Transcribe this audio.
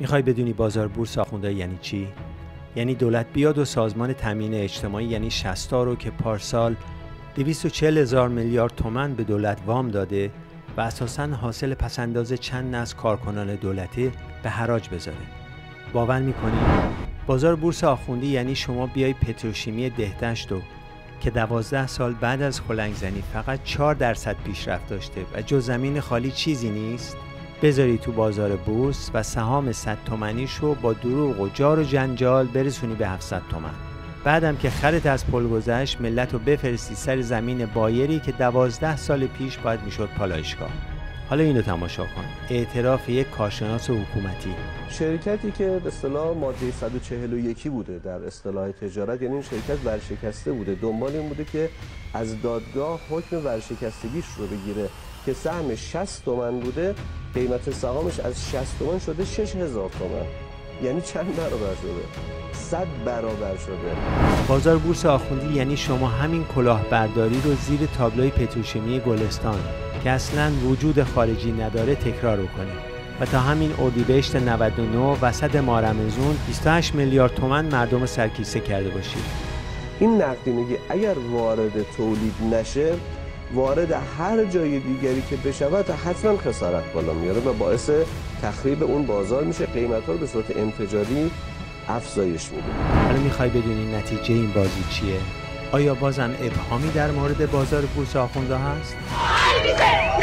می‌خوای بدونی بازار بورس آخونده یعنی چی؟ یعنی دولت بیاد و سازمان تامین اجتماعی یعنی شستا رو که پارسال 240 هزار میلیارد تومن به دولت وام داده و اساسا حاصل پسنداز چند نسل کارکنان دولتی به حراج بذاره باور می‌کنی؟ بازار بورس آخوندی یعنی شما بیای پتروشیمی دهدشت و که دوازده سال بعد از خلنگ زنی فقط 4 درصد پیشرفت داشته و جز زمین خالی چیزی نیست بذاری تو بازار بورس و سهام 100 تومنیش رو با دروغ و جار و جنجال برسونی به 700 تومن. بعدم که خرت از پل گذشت ملت رو بفرستی سر زمین بایری که دوازده سال پیش باید می‌شد پالایشگاه. حالا اینو تماشا کن. اعتراف یک کارشناس حکومتی. شرکتی که به اصطلاح ماده 141 بوده در اصطلاح تجارت یعنی این شرکت ورشکسته بوده. دنبال این بوده که از دادگاه حکم ورشکستگیش رو بگیره که سهم 60 تومن بوده قیمت سهامش از 60 تومن شده 6000 تومن. یعنی چند برابر شده؟ 100 برابر شده. بازار بورس آخوندی یعنی شما همین کلاهبرداری رو زیر تابلوی پتروشیمی گلستان. که اصلا وجود خارجی نداره تکرار کنید و تا همین اردیبهشت 99 وسط مارمزون 28 میلیارد تومن مردم سرکیسه کرده باشید. این نقدینگی اگر وارد تولید نشه وارد هر جای دیگری که بشود حتما خسارت بالا میاره و باعث تخریب اون بازار میشه. قیمت ها رو به صورت انفجاری افزایش میده. حالا می‌خوای بدونی نتیجه این بازی چیه؟ آیا بازم ابهامی در مورد بازار بورس آخونده هست؟ dizer!